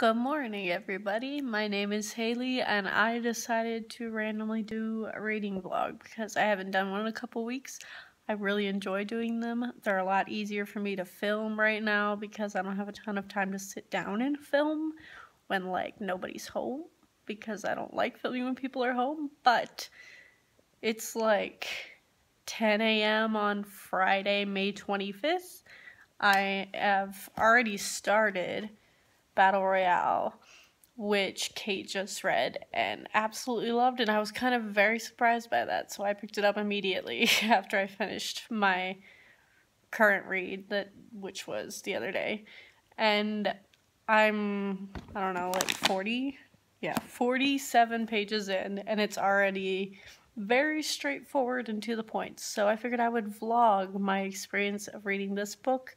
Good morning, everybody. My name is Halley, and I decided to randomly do a reading vlog because I haven't done one in a couple weeks. I really enjoy doing them. They're a lot easier for me to film right now because I don't have a ton of time to sit down and film when, like, nobody's home because I don't like filming when people are home. But it's like 10 a.m. on Friday, May 25th. I have already started Battle Royale, which Kate just read and absolutely loved, and I was kind of very surprised by that, so I picked it up immediately after I finished my current read that which was the other day. And I'm I don't know, like 40 yeah, 47 pages in and it's already very straightforward and to the point. So I figured I would vlog my experience of reading this book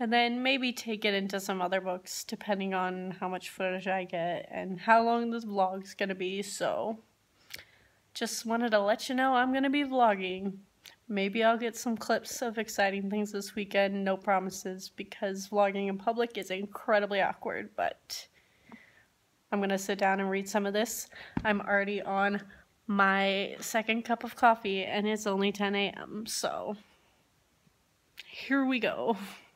and then maybe take it into some other books depending on how much footage I get and how long this vlog's gonna be. So, just wanted to let you know I'm gonna be vlogging. Maybe I'll get some clips of exciting things this weekend, no promises, because vlogging in public is incredibly awkward, but I'm gonna sit down and read some of this. I'm already on my second cup of coffee and it's only 10 a.m., so here we go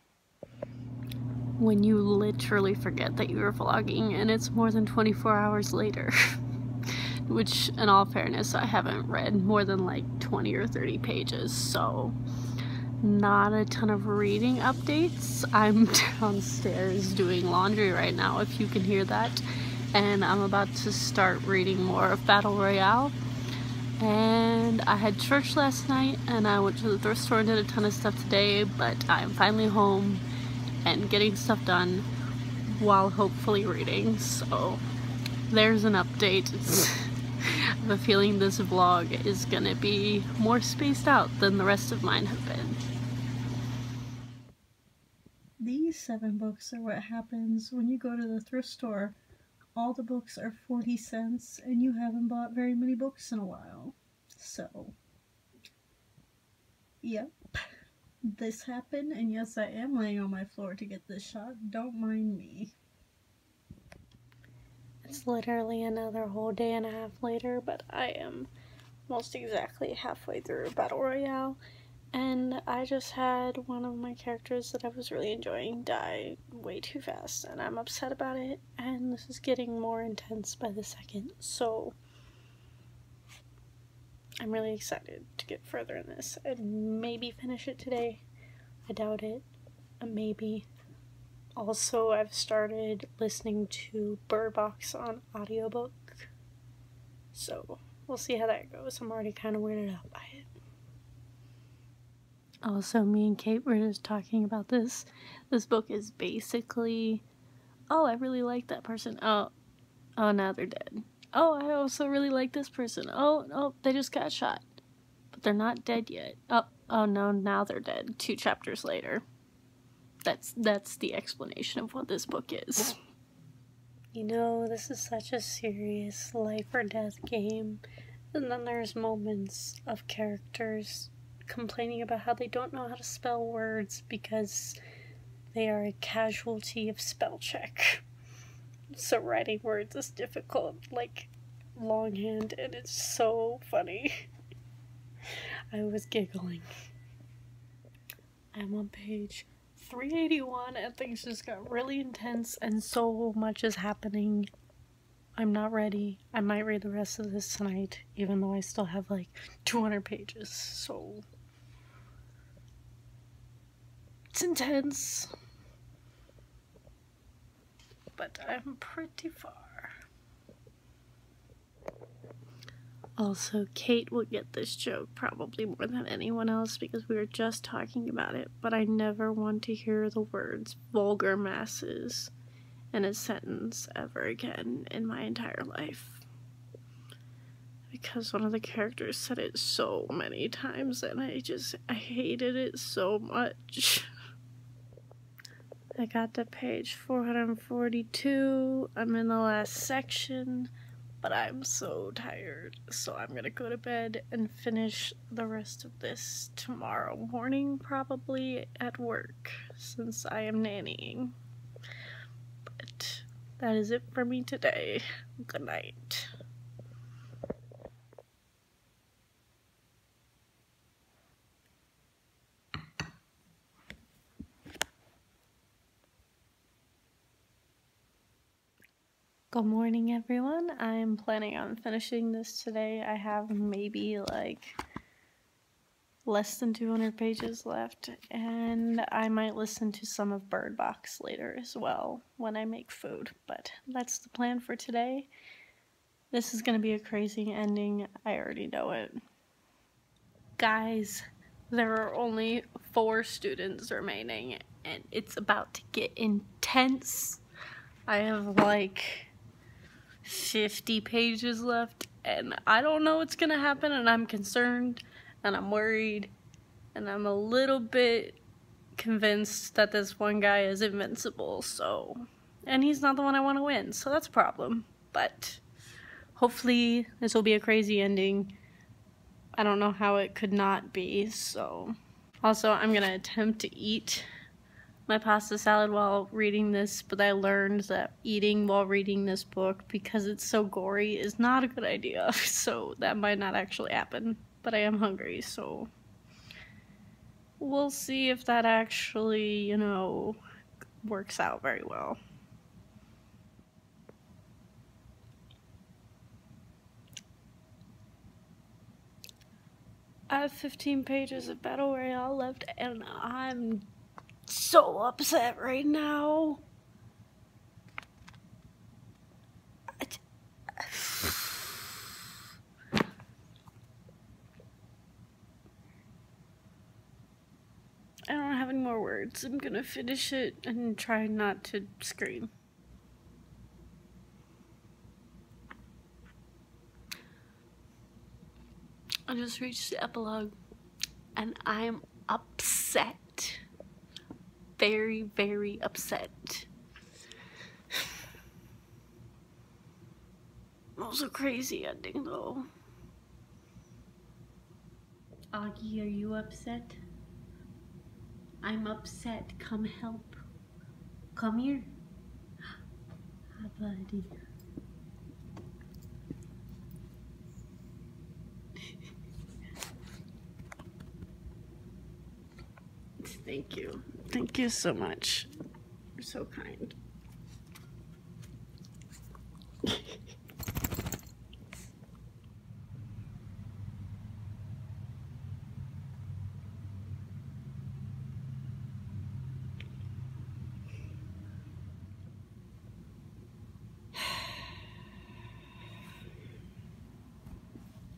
when you literally forget that you were vlogging and it's more than 24 hours later. Which, in all fairness, I haven't read more than like 20 or 30 pages, so not a ton of reading updates. I'm downstairs doing laundry right now, if you can hear that, and I'm about to start reading more of Battle Royale. And I had church last night, and I went to the thrift store and did a ton of stuff today, but I'm finally home and getting stuff done while hopefully reading. So there's an update. I have a feeling this vlog is gonna be more spaced out than the rest of mine have been. These seven books are what happens when you go to the thrift store. All the books are 40 cents and you haven't bought very many books in a while. So, yep this happened, and yes, I am laying on my floor to get this shot. Don't mind me. It's literally another whole day and a half later, but I am almost exactly halfway through Battle Royale, and I just had one of my characters that I was really enjoying die way too fast, and I'm upset about it, and this is getting more intense by the second, so I'm really excited to get further in this and maybe finish it today. I doubt it. Uh, maybe. Also, I've started listening to Bird Box on audiobook. So, we'll see how that goes. I'm already kind of weirded out by it. Also, me and Kate were just talking about this. This book is basically, oh, I really like that person. Oh, oh, now they're dead oh, I also really like this person. Oh, oh, they just got shot. But they're not dead yet. Oh, oh no, now they're dead. Two chapters later. That's that's the explanation of what this book is. You know, this is such a serious life or death game. And then there's moments of characters complaining about how they don't know how to spell words because they are a casualty of spell check so writing words is difficult, like longhand, and it's so funny. I was giggling. I'm on page 381 and things just got really intense and so much is happening. I'm not ready. I might read the rest of this tonight, even though I still have like 200 pages, so. It's intense but I'm pretty far. Also, Kate will get this joke probably more than anyone else because we were just talking about it, but I never want to hear the words vulgar masses in a sentence ever again in my entire life. Because one of the characters said it so many times and I just, I hated it so much. I got to page 442. I'm in the last section, but I'm so tired. So I'm gonna go to bed and finish the rest of this tomorrow morning, probably at work, since I am nannying. But that is it for me today. Good night. Good morning, everyone. I'm planning on finishing this today. I have maybe like less than 200 pages left, and I might listen to some of Bird Box later as well when I make food. But that's the plan for today. This is going to be a crazy ending. I already know it. Guys, there are only four students remaining, and it's about to get intense. I have like 50 pages left and I don't know what's gonna happen and I'm concerned and I'm worried and I'm a little bit convinced that this one guy is invincible so and he's not the one I want to win so that's a problem but hopefully this will be a crazy ending. I don't know how it could not be so also I'm gonna attempt to eat my pasta salad while reading this, but I learned that eating while reading this book because it's so gory is not a good idea. So that might not actually happen. But I am hungry, so we'll see if that actually, you know, works out very well. I have 15 pages of Battle Royale left, and I'm so upset right now. I don't have any more words. I'm gonna finish it and try not to scream. I just reached the epilogue and I'm upset very, very upset. It was a crazy ending though. Augie, are you upset? I'm upset. Come help. Come here. Hi, ah, buddy. Thank you. Thank you so much. You're so kind.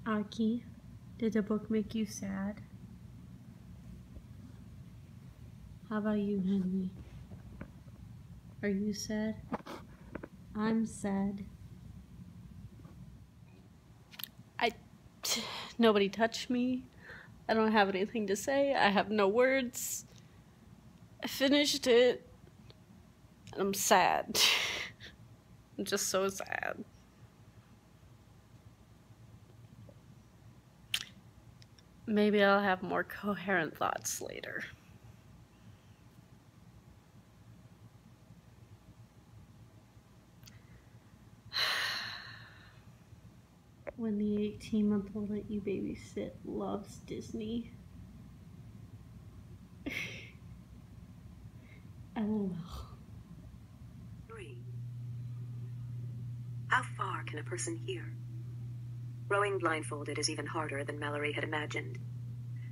Aki, did the book make you sad? How about you, Henry? Are you sad? I'm sad. I. Nobody touched me. I don't have anything to say. I have no words. I finished it. And I'm sad. I'm just so sad. Maybe I'll have more coherent thoughts later. When the 18 month old that you babysit loves Disney. LOL. Three. How far can a person hear? Rowing blindfolded is even harder than Mallory had imagined.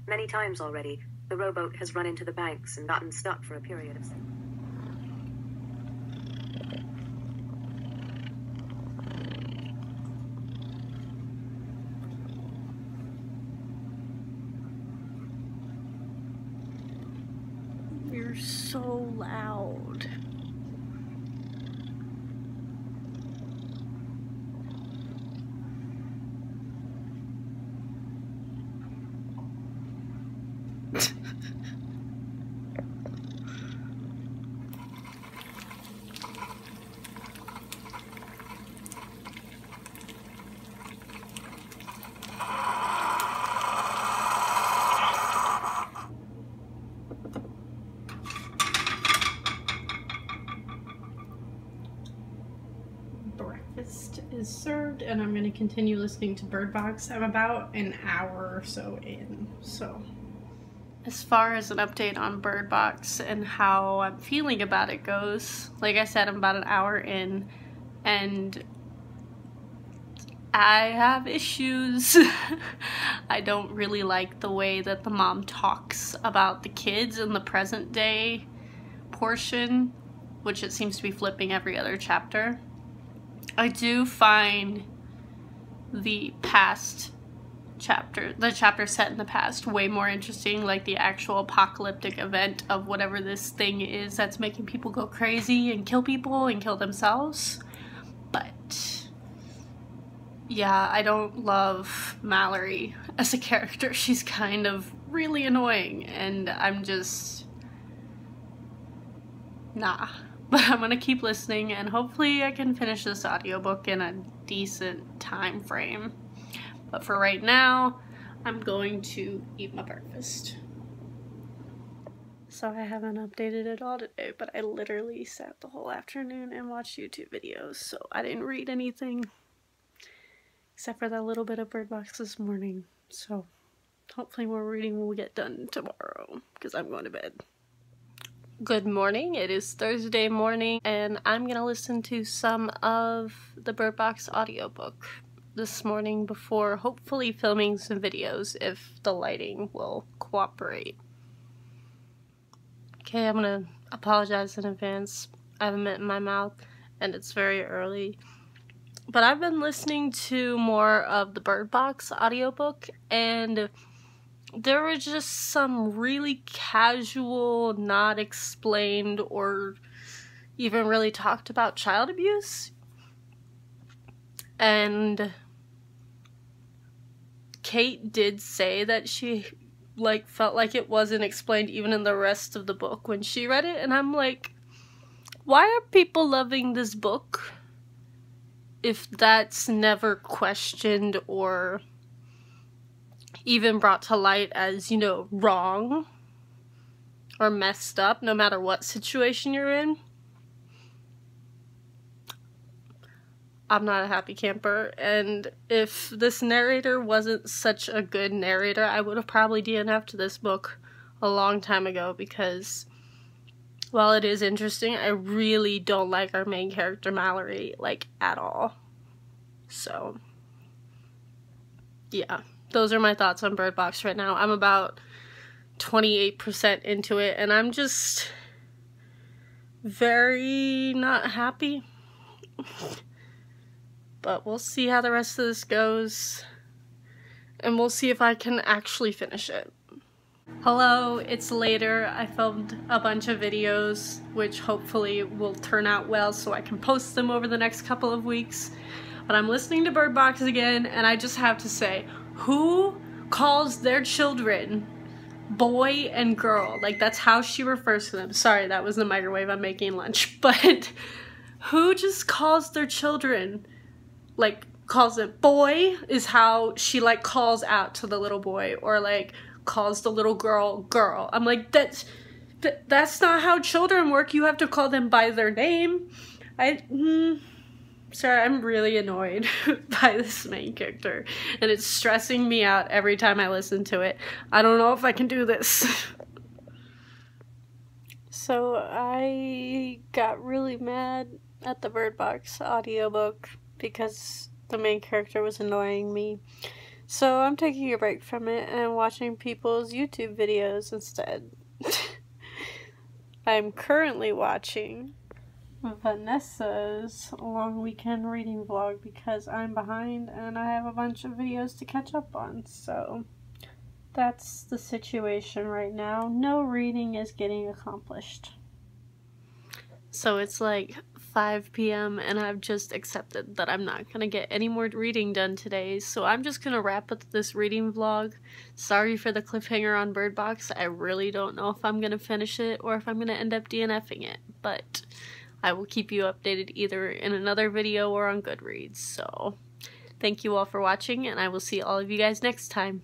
Many times already, the rowboat has run into the banks and gotten stuck for a period of. You're so loud. Continue listening to Bird Box. I'm about an hour or so in, so. As far as an update on Bird Box and how I'm feeling about it goes, like I said, I'm about an hour in and I have issues. I don't really like the way that the mom talks about the kids in the present day portion, which it seems to be flipping every other chapter. I do find the past chapter, the chapter set in the past, way more interesting, like the actual apocalyptic event of whatever this thing is that's making people go crazy and kill people and kill themselves. But yeah, I don't love Mallory as a character. She's kind of really annoying, and I'm just. nah but I'm gonna keep listening and hopefully I can finish this audiobook in a decent time frame. But for right now, I'm going to eat my breakfast. So I haven't updated at all today, but I literally sat the whole afternoon and watched YouTube videos, so I didn't read anything except for that little bit of Bird Box this morning. So hopefully more reading will get done tomorrow because I'm going to bed. Good morning. It is Thursday morning, and I'm gonna listen to some of the Bird Box audiobook this morning before hopefully filming some videos if the lighting will cooperate. Okay, I'm gonna apologize in advance. I have a mint in my mouth, and it's very early. But I've been listening to more of the Bird Box audiobook, and there were just some really casual, not explained or even really talked about child abuse. And Kate did say that she like felt like it wasn't explained even in the rest of the book when she read it and I'm like why are people loving this book if that's never questioned or even brought to light as, you know, wrong or messed up, no matter what situation you're in. I'm not a happy camper, and if this narrator wasn't such a good narrator, I would have probably DNF'd this book a long time ago because while it is interesting, I really don't like our main character Mallory, like, at all. So, yeah those are my thoughts on Bird Box right now. I'm about 28% into it and I'm just very not happy. but we'll see how the rest of this goes and we'll see if I can actually finish it. Hello, it's later. I filmed a bunch of videos which hopefully will turn out well so I can post them over the next couple of weeks. But I'm listening to Bird Box again and I just have to say, who calls their children boy and girl? Like that's how she refers to them. Sorry, that was the microwave. I'm making lunch. But who just calls their children like calls it boy is how she like calls out to the little boy or like calls the little girl girl. I'm like that's that's not how children work. You have to call them by their name. I mm, Sorry, I'm really annoyed by this main character, and it's stressing me out every time I listen to it. I don't know if I can do this. so I got really mad at the Bird Box audiobook because the main character was annoying me. So I'm taking a break from it and watching people's YouTube videos instead. I'm currently watching Vanessa's long weekend reading vlog because I'm behind and I have a bunch of videos to catch up on. So that's the situation right now. No reading is getting accomplished. So it's like 5 p.m. and I've just accepted that I'm not gonna get any more reading done today. So I'm just gonna wrap up this reading vlog. Sorry for the cliffhanger on Bird Box. I really don't know if I'm gonna finish it or if I'm gonna end up DNFing it. But I will keep you updated either in another video or on Goodreads. So thank you all for watching and I will see all of you guys next time.